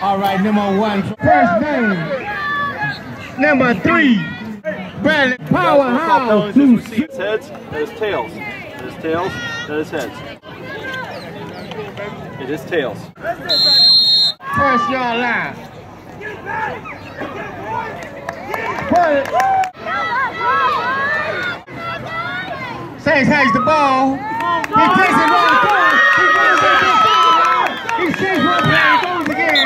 All right, number one. First name. Number three. Bradley Powerhouse. It's heads, that is tails. That is tails, that is heads. It is tails. First yard line. Put it. Saints has the ball. He takes it around the corner. He runs it this time. He sees one play. He goes again.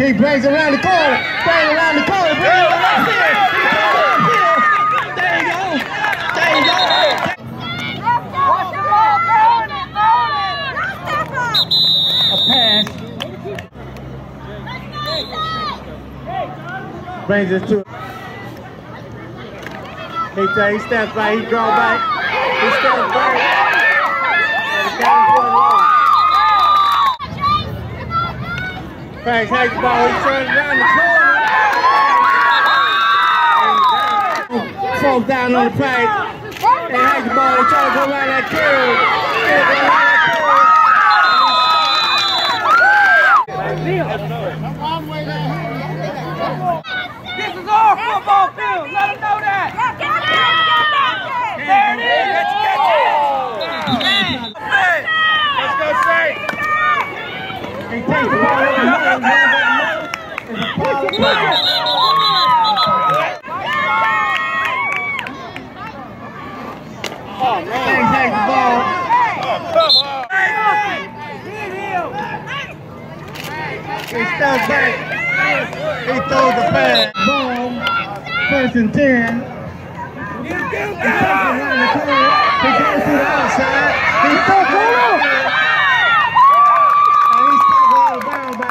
He brings around the corner. It around the corner. Brings it around the field. There you go. There you go. A pass. Brings it to. He, he steps back. He draw back. He steps back. And the game for long. Frank takes the ball. He around the corner. Falls down on the play. And the ball. He tries to go around that curve. Can't go around that This is our football field. Let them know that. There it is. Let's go, Saints. He takes the ball over the middle. It's a foul play. Saints takes the ball. He steps back. He throws the pass. Ball. First and ten. He goes to the outside. He throws it. And he's stuck out of bounds by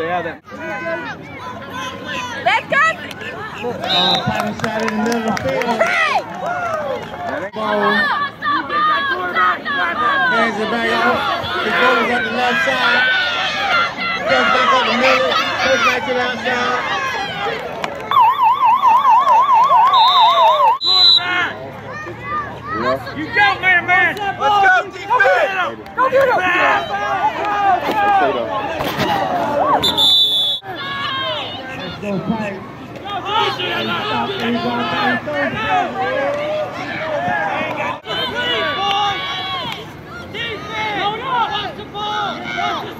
they have that. Uh, Patty shot in the middle of the field. Ball. Hands it back out. He goes up the left side. Goes back up the middle. Goes back to the outside. You go, man, man. Let's go, defense. Go get him. Let's go, Pike. Stop. And he's on back. Third down.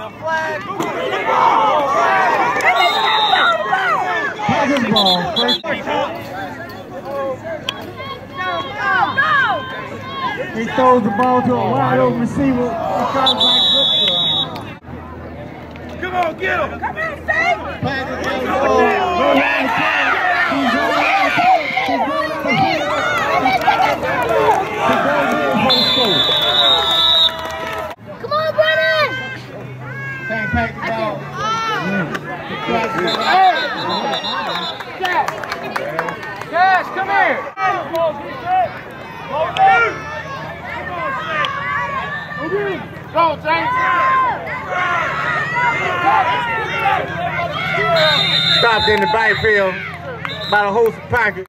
People the backfield. Pass his ball. First He throws the ball to a wide open receiver. Comes back good Come on, get him. Come here, Saint! Pass his ball. Go around the corner. He's going around the corner. He's going around the corner. He goes in for the score. Come on, Brennan! Tank pack the ball. He cracks the ball. Cash, come here. Go, Saints. Stopped in the backfield by the host pocket.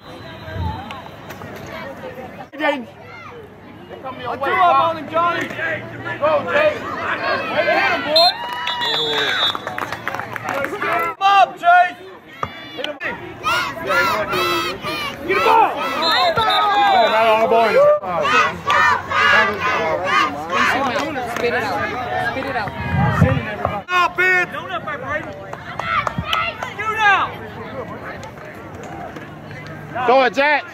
Jaden. Two of them on him, Johnny. Go, Jay. Way to hit him, boy. Hit him up, Chase. Hit him. Get the ball. Throw it, Jack.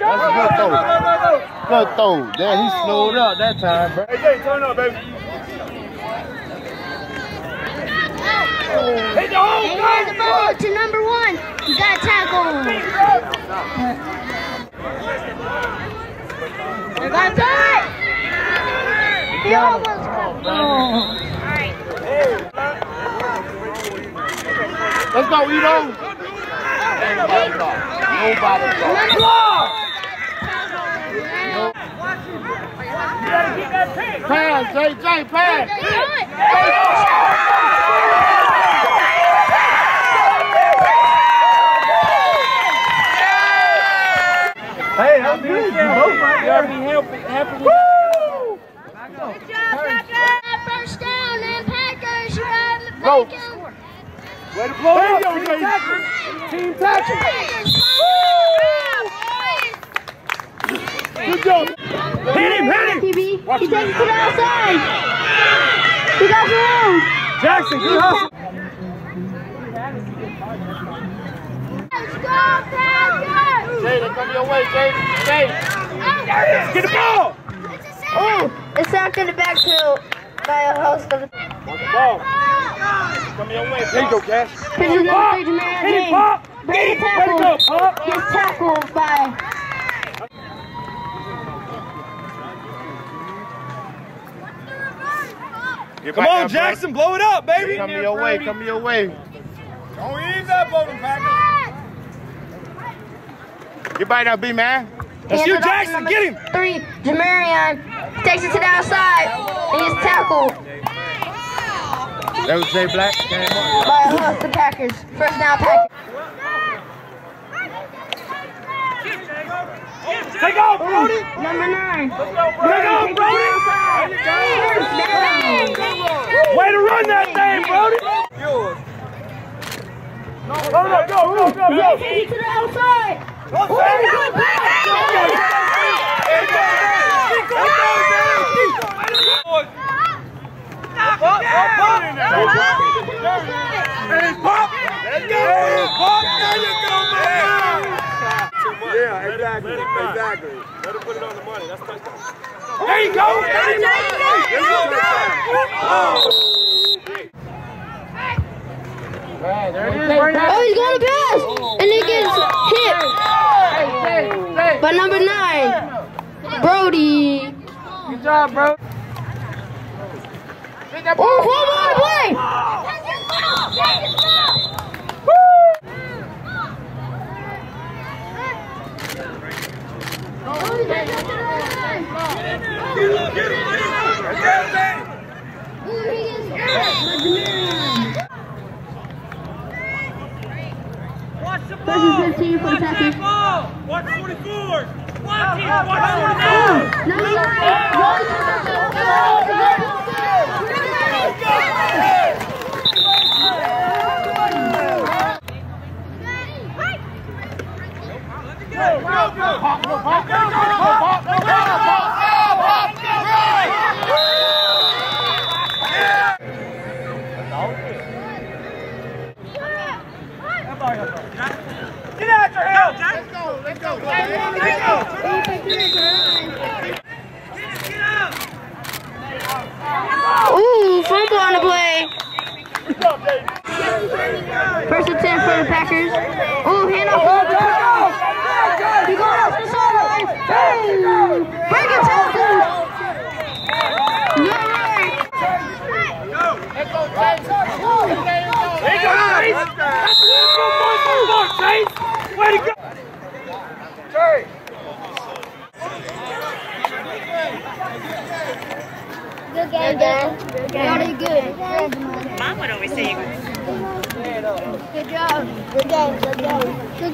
That's a good throw. Good throw. There, he slowed up that time, bro. Hey, Jay, turn up, baby. Hit the hole, here's the ball to number one. You got tackled. You got that. He almost got oh. Let's go, Edo. Nobody block. Nobody block. Pass, Jay, Jay, pass. Hey, I'm good. You both right You gotta there. be happy, happy with Good job, Packers. First down and Packers. You got the Go. bacon. Way to blow There up, team Jay. tackle. Team tackle. Packers. Good job. Hit him, hit him. TB. He takes it to the outside. He got room. Jackson, good hustle. Let's go, Packers. Jay, come your way, Jay. Jay. Get the ball. Oh, it's sacked in the backfield by a host of the Watch ball. Come your way. There you go, Cash. Pitcher number Pop. Hit him. Pop. Go, tackle. Pop. Tackled by Get Come on, there, Jackson, blow it up, baby. Come your way, come your way. Don't ease up on him, Packers. Get back there, B-man. That's you, it off to Jackson. Get him. Three, Jamarion takes it to the outside. And he's tackled That was Jay Black. Came up. by a host of Packers. First down, Packers. Take off, Brody. Number nine. Take off, Brody. First down. Way to run that thing, Brody. Yours. No, no, go, go, go, go. It to the outside. Go, Oh, Sam. good pass. Yeah, exactly, exactly. Better put it on the money. That's touchdown. There you go. There you go. Oh, he's going to pass. And he gets hit by number nine. Brody. Good job, bro. Oh, hold on, play. And 15 for the Packers. Watch 44. Watch it. Oh, Watch number nine. Get after him. Let's go. Let's go. Let's go. Ooh, fumble on the play. First and 10 for the Packers. Ooh, hand off. He going off the sideline. Ooh, break it tackle. Yeah, right. There you go, Chase. That's one more, one more, Chase. Way to go. Good game, Dad. Very good. Mom would always say Good job. Good game. Good game. Good game.